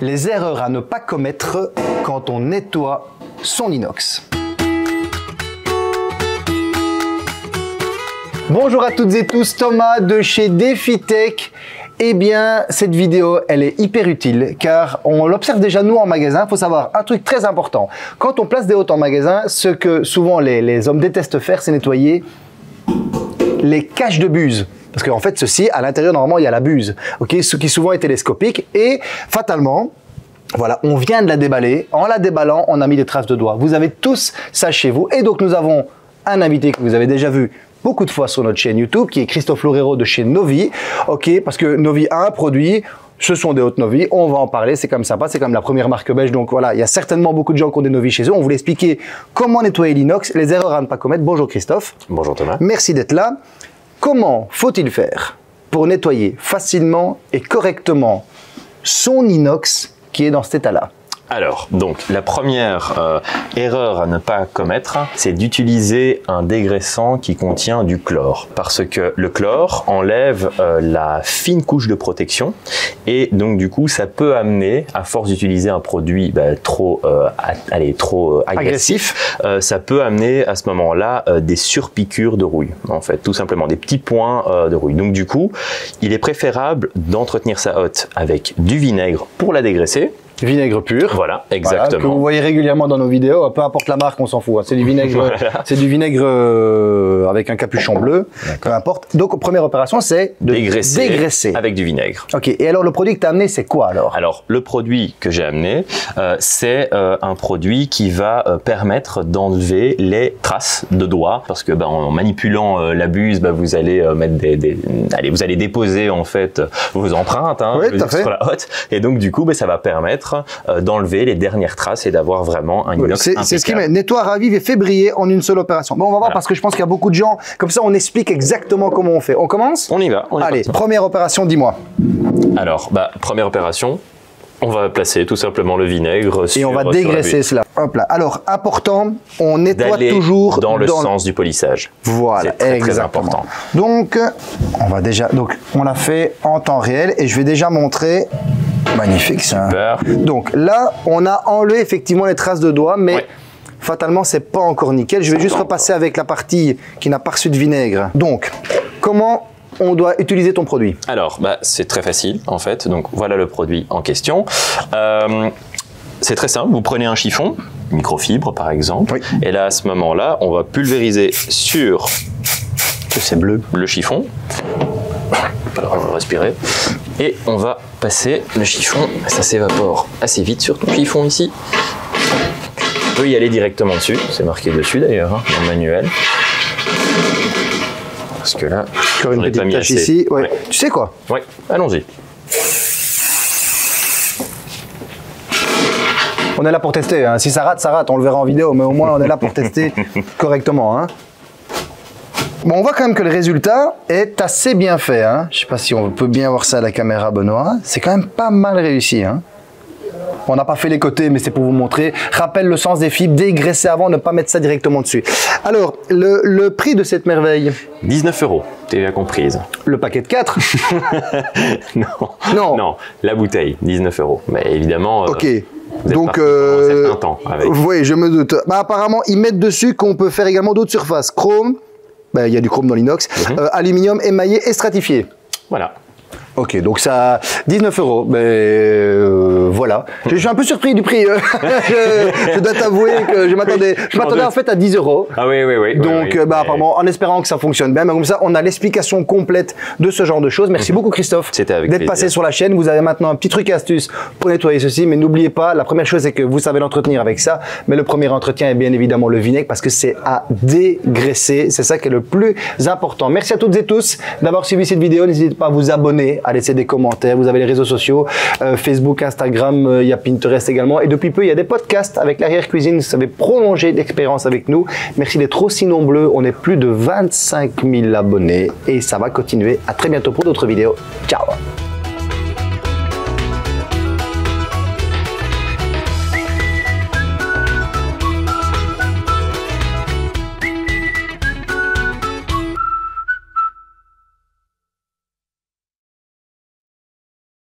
les erreurs à ne pas commettre quand on nettoie son inox. Bonjour à toutes et tous, Thomas de chez DefiTech. Eh bien, cette vidéo, elle est hyper utile car on l'observe déjà nous en magasin. Il faut savoir un truc très important. Quand on place des hôtes en magasin, ce que souvent les, hommes détestent faire, c'est nettoyer les caches de buse. Parce qu'en fait, ceci, à l'intérieur, normalement, il y a la buse, ok, ce qui souvent est télescopique. Et fatalement, voilà, on vient de la déballer. En la déballant, on a mis des traces de doigts. Vous avez tous ça chez vous. Et donc, nous avons un invité que vous avez déjà vu beaucoup de fois sur notre chaîne YouTube, qui est Christophe Lorero de chez Novi. Ok, parce que Novi a un produit. Ce sont des hautes Novi, on va en parler, c'est comme sympa, c'est comme la première marque belge, donc voilà, il y a certainement beaucoup de gens qui ont des Novi chez eux. On voulait expliquer comment nettoyer l'inox, les erreurs à ne pas commettre. Bonjour Christophe. Bonjour Thomas. Merci d'être là. Comment faut-il faire pour nettoyer facilement et correctement son inox qui est dans cet état-là? Alors, donc, la première euh, erreur à ne pas commettre, c'est d'utiliser un dégraissant qui contient du chlore. Parce que le chlore enlève euh, la fine couche de protection et donc, du coup, ça peut amener, à force d'utiliser un produit bah, trop, euh, allez, trop agressif, ça peut amener à ce moment-là des surpiqûres de rouille, en fait, tout simplement, des petits points de rouille. Donc, du coup, il est préférable d'entretenir sa hotte avec du vinaigre pour la dégraisser, Vinaigre pur. Voilà, exactement. que vous voyez régulièrement dans nos vidéos, peu importe la marque, on s'en fout. Hein. C'est du vinaigre, c'est du vinaigre euh, avec un capuchon bleu, peu importe. Donc, première opération, c'est de dégraisser, avec du vinaigre. Ok. Et alors, le produit que tu as amené, c'est quoi alors? Alors, le produit que j'ai amené, euh, c'est euh, un produit qui va permettre d'enlever les traces de doigts, parce que ben, en manipulant la buse, ben, vous allez mettre des, allez, vous allez déposer en fait vos empreintes hein, oui, sur la hotte, et donc du coup, ben, ça va permettre euh, d'enlever les dernières traces et d'avoir vraiment un inox C'est ce qui met nettoie, ravive et fait briller en une seule opération. Bon, on va voir parce que je pense qu'il y a beaucoup de gens. Comme ça, on explique exactement comment on fait. On commence On y va. Allez, première opération, dis-moi. Alors, bah, première opération, on va placer tout simplement le vinaigre et on va dégraisser cela. Hop là. Alors important, on nettoie toujours dans le sens du polissage. Voilà, très, très important. Donc on va déjà donc on l'a fait en temps réel et je vais déjà montrer Magnifique ça. Donc là, on a enlevé effectivement les traces de doigts, mais fatalement, c'est pas encore nickel. Je vais juste repasser avec la partie qui n'a pas reçu de vinaigre. Donc, comment on doit utiliser ton produit? Alors, bah, c'est très facile en fait. Donc voilà le produit en question. Euh, c'est très simple, vous prenez un chiffon, microfibre par exemple, et là à ce moment-là, on va pulvériser sur c'est bleu. le chiffon. Respirer. Et on va passer le chiffon, ça s'évapore assez vite sur ton chiffon ici. On peut y aller directement dessus, c'est marqué dessus d'ailleurs, hein, dans le manuel. Parce que là, encore une petite tâche ici. Ouais. Tu sais quoi? Oui, allons-y. On est là pour tester. Hein. Si ça rate, ça rate. On le verra en vidéo, mais au moins on est là pour tester correctement. Hein. Bon, on voit quand même que le résultat est assez bien fait. Hein. Je sais pas si on peut bien voir ça à la caméra, Benoît. C'est quand même pas mal réussi. Hein. On n'a pas fait les côtés, mais c'est pour vous montrer. Rappelle le sens des fibres, dégraisser avant, ne pas mettre ça directement dessus. Alors, le, prix de cette merveille? 19 euros, TVA comprise. Le paquet de 4 non. non. Non, la bouteille, 19 euros. Mais évidemment... Euh, ok. Donc, euh, temps oui, je me doute. Bah, apparemment, ils mettent dessus qu'on peut faire également d'autres surfaces. Chrome, ben, il y a du chrome dans l'inox, mhm. euh, aluminium émaillé et stratifié. Voilà. Ok, donc ça, 19 euros. Mais euh, voilà. Je, suis un peu surpris du prix. Euh. je, dois t'avouer que je m'attendais, je m'attendais en fait à 10 euros. Ah oui, oui, oui. Donc, euh, bah, apparemment, en espérant que ça fonctionne bien. Mais comme ça, on a l'explication complète de ce genre de choses. Merci mhm. beaucoup, Christophe. C'était avec D'être passé sur la chaîne. Vous avez maintenant un petit truc astuce pour nettoyer ceci. Mais n'oubliez pas, la première chose, c'est que vous savez l'entretenir avec ça. Mais le premier entretien est bien évidemment le vinaigre parce que c'est à dégraisser. C'est ça qui est le plus important. Merci à toutes et tous d'avoir suivi cette vidéo. N'hésitez pas à vous abonner, à laisser des commentaires, vous avez les réseaux sociaux, euh, Facebook, Instagram, euh, il y a Pinterest également. Et depuis peu, il y a des podcasts avec l'arrière-cuisine. Vous savez prolonger l'expérience avec nous. Merci d'être aussi nombreux. On est plus de 25 000 abonnés et ça va continuer. À très bientôt pour d'autres vidéos. Ciao